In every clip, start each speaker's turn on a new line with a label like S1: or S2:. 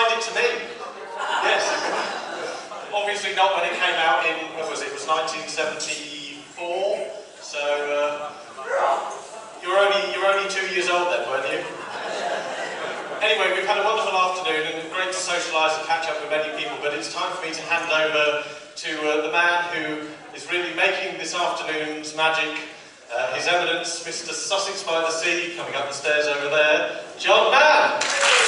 S1: signed it to me. Yes. Obviously not when it came out in, what was it, it was 1974. So, uh, you were only, you were only two years old then, weren't you? Anyway, we've had a wonderful afternoon and great to socialise and catch up with many people, but it's time for me to hand over to uh, the man who is really making this afternoon's magic uh, His Eminence, Mr. Sussex by the Sea, coming up the stairs over there, John Mann.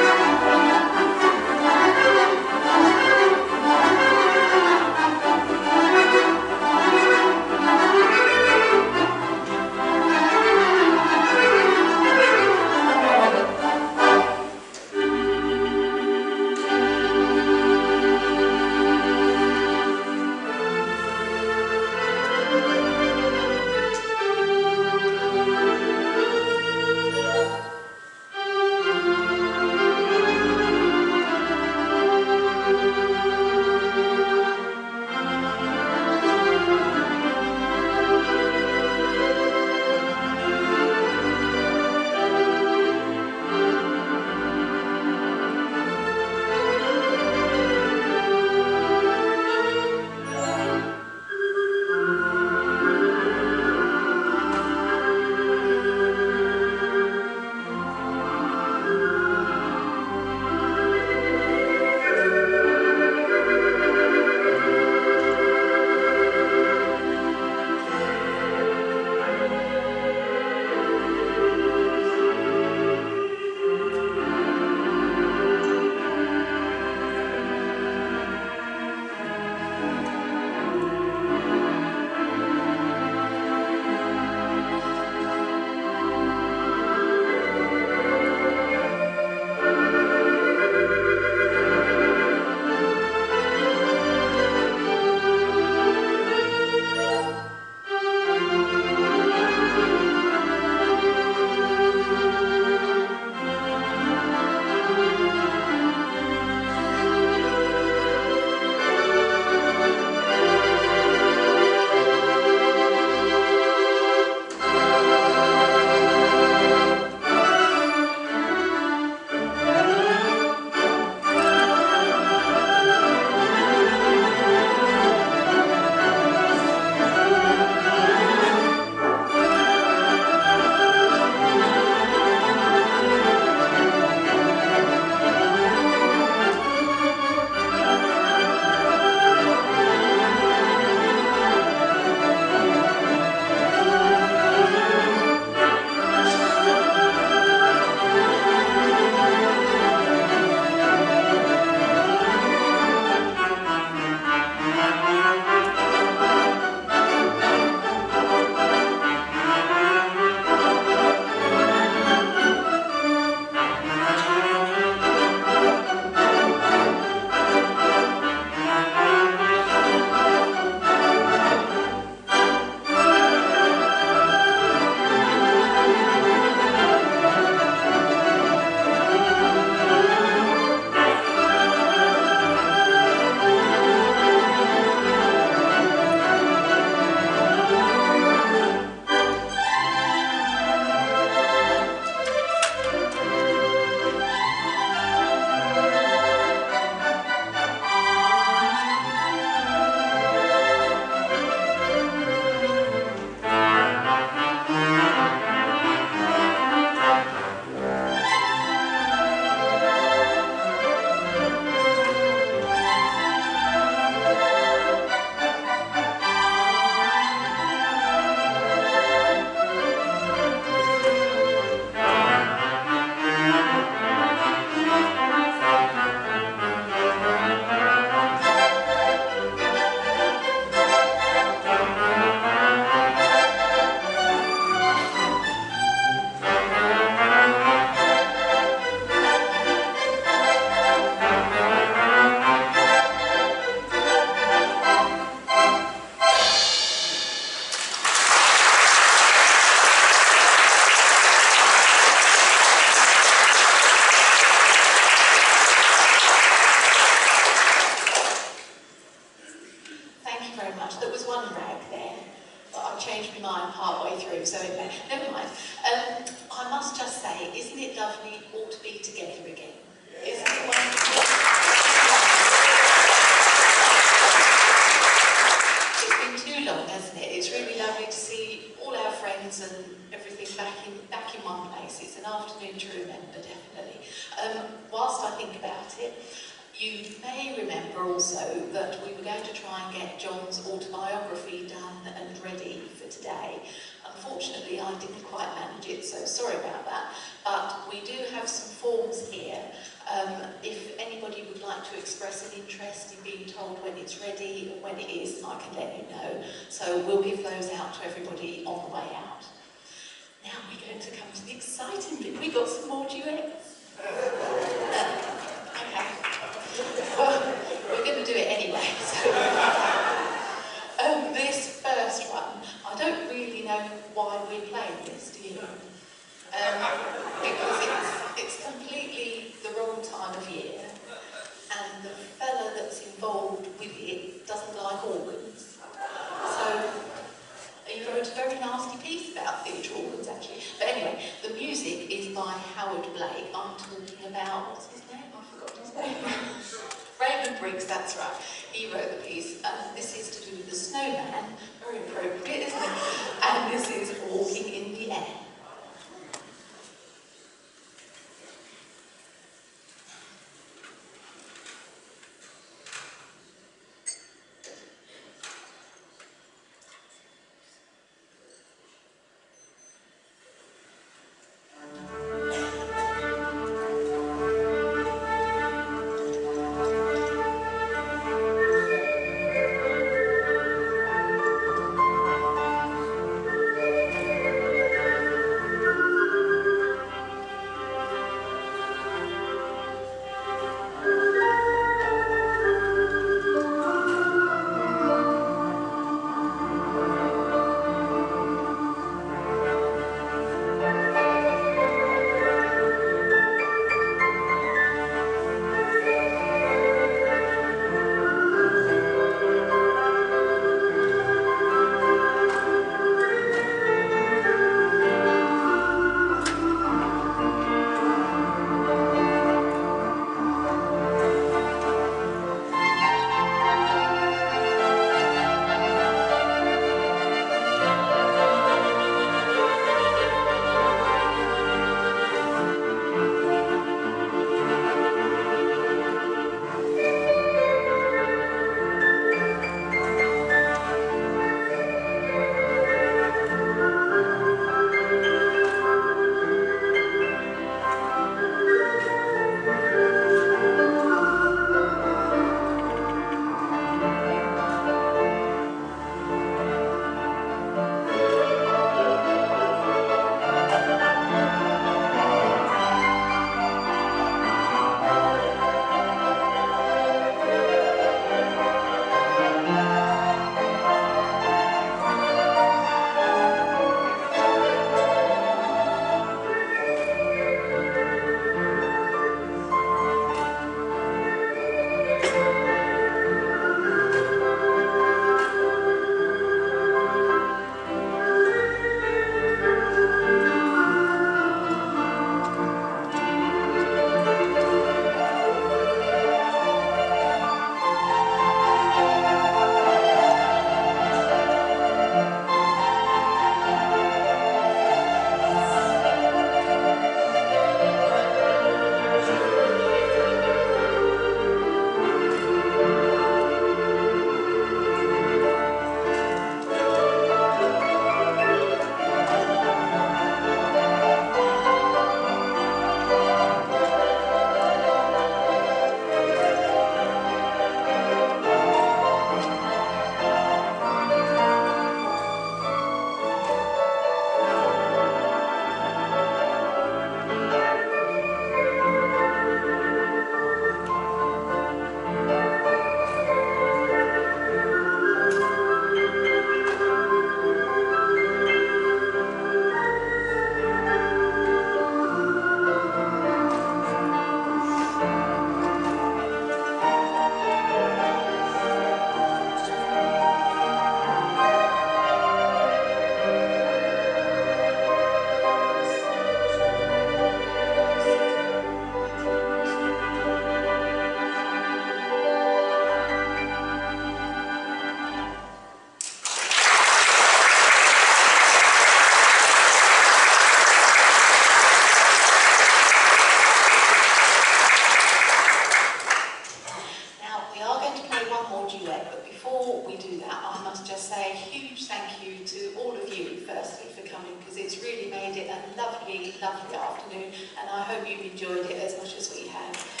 S2: say a huge thank you to all of you,
S3: firstly, for coming, because it's really made it a lovely, lovely afternoon, and I hope you've enjoyed it as much as we have.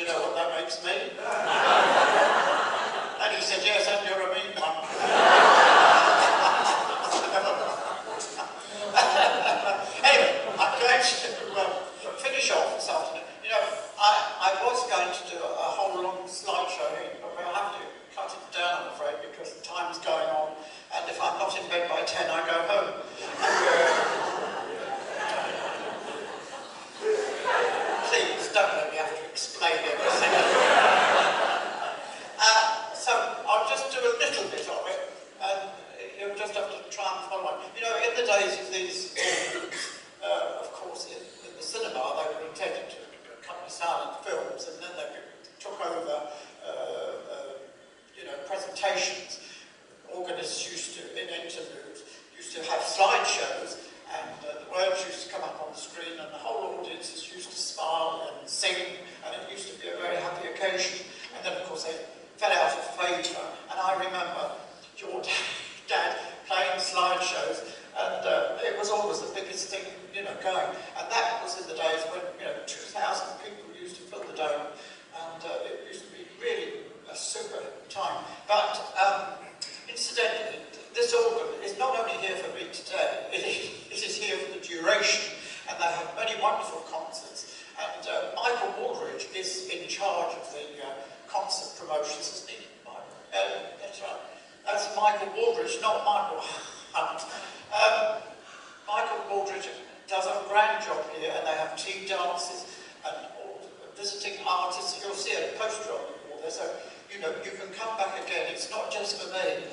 S3: you know what that makes me? which is in charge of the uh, concert promotions, isn't by.
S2: Uh, that's. That's Michael Baldridge, not Michael Hunt. Um, Michael Baldridge does a grand job here, and they have tea dances and visiting artists. You'll see a poster on the wall there, so you know you can come back again. It's not just for me.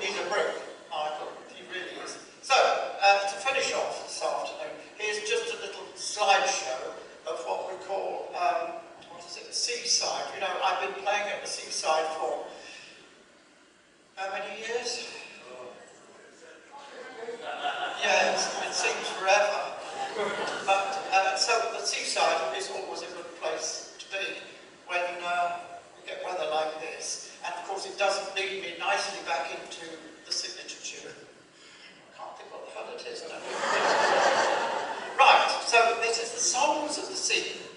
S2: He's a brick, Michael. He really is. So, uh, to finish off this afternoon, here's just a little slideshow seaside. You know, I've been playing at the seaside for how many years? yes, it seems forever. But uh, so the seaside is always a good place to be when uh, we get weather like this. And of course, it doesn't lead me nicely back into the signature tune. I can't think what the hell it is now. right, so this is the songs of the sea.